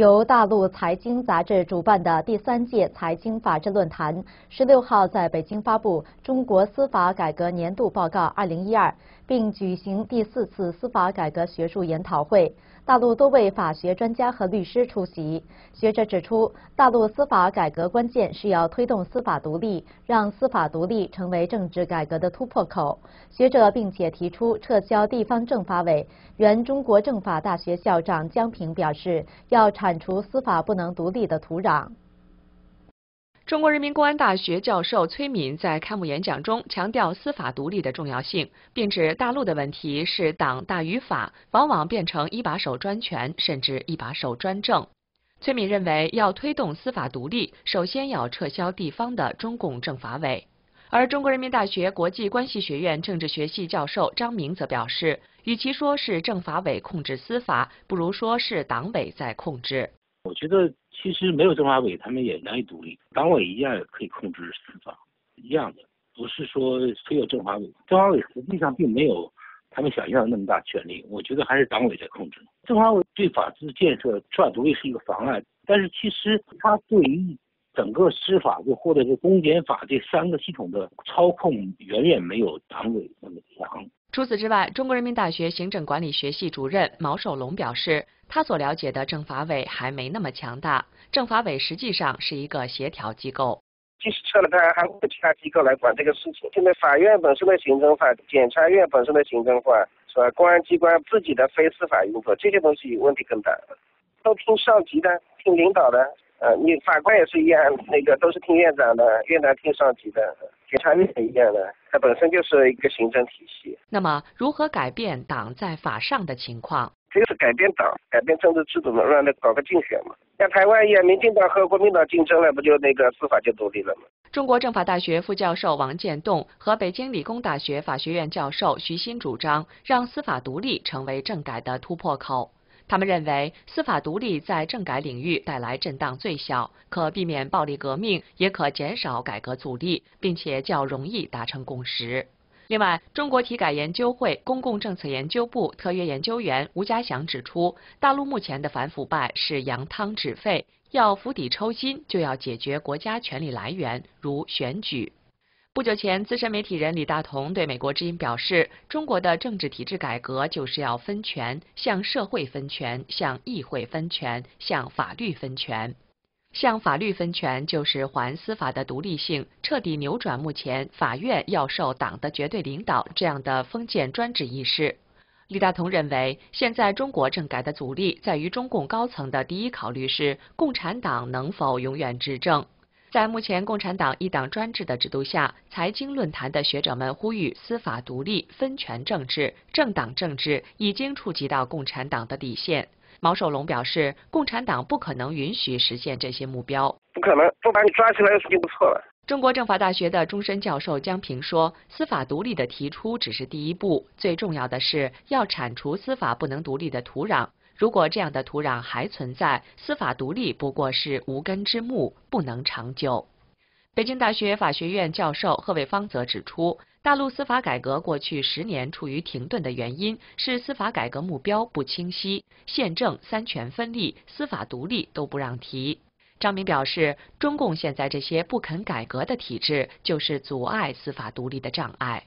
由大陆财经杂志主办的第三届财经法治论坛，十六号在北京发布《中国司法改革年度报告（二零一二）》，并举行第四次司法改革学术研讨会。大陆多位法学专家和律师出席。学者指出，大陆司法改革关键是要推动司法独立，让司法独立成为政治改革的突破口。学者并且提出撤销地方政法委。原中国政法大学校长江平表示，要铲除司法不能独立的土壤。中国人民公安大学教授崔敏在开幕演讲中强调司法独立的重要性，并指大陆的问题是党大于法，往往变成一把手专权，甚至一把手专政。崔敏认为，要推动司法独立，首先要撤销地方的中共政法委。而中国人民大学国际关系学院政治学系教授张明则表示，与其说是政法委控制司法，不如说是党委在控制。我觉得。其实没有政法委，他们也难以独立。党委一样也可以控制司法，一样的，不是说非有政法委。政法委实际上并没有他们想象的那么大权力。我觉得还是党委在控制。政法委对法治建设、司法独立是一个妨碍，但是其实他对于整个司法就或者是公检法这三个系统的操控，远远没有党委那么强。除此之外，中国人民大学行政管理学系主任毛守龙表示。他所了解的政法委还没那么强大，政法委实际上是一个协调机构。即使撤了他，还会有其他机构来管这个事情。现在法院本身的行政法，检察院本身的行政法，是吧？公安机关自己的非司法运作，这些东西问题更大。都听上级的，听领导的。呃，你法官也是一样，那个都是听院长的，院长听上级的。检察院也一样的，它本身就是一个行政体系。那么，如何改变党在法上的情况？这个是改变党、改变政治制度嘛，让他搞个竞选嘛。像台湾一样，民进党和国民党竞争了，不就那个司法就独立了吗？中国政法大学副教授王建栋和北京理工大学法学院教授徐新主张，让司法独立成为政改的突破口。他们认为，司法独立在政改领域带来震荡最小，可避免暴力革命，也可减少改革阻力，并且较容易达成共识。另外，中国体改研究会公共政策研究部特约研究员吴家祥指出，大陆目前的反腐败是扬汤止沸，要釜底抽薪，就要解决国家权力来源，如选举。不久前，资深媒体人李大同对美国之音表示，中国的政治体制改革就是要分权，向社会分权，向议会分权，向法律分权。向法律分权，就是还司法的独立性，彻底扭转目前法院要受党的绝对领导这样的封建专制意识。李大同认为，现在中国政改的阻力在于中共高层的第一考虑是共产党能否永远执政。在目前共产党一党专制的制度下，财经论坛的学者们呼吁司法独立、分权政治、政党政治已经触及到共产党的底线。毛寿龙表示，共产党不可能允许实现这些目标，不可能，不把你抓起来就不错了。中国政法大学的终身教授江平说，司法独立的提出只是第一步，最重要的是要铲除司法不能独立的土壤。如果这样的土壤还存在，司法独立不过是无根之木，不能长久。北京大学法学院教授贺卫方则指出。大陆司法改革过去十年处于停顿的原因是司法改革目标不清晰，宪政三权分立、司法独立都不让提。张明表示，中共现在这些不肯改革的体制，就是阻碍司法独立的障碍。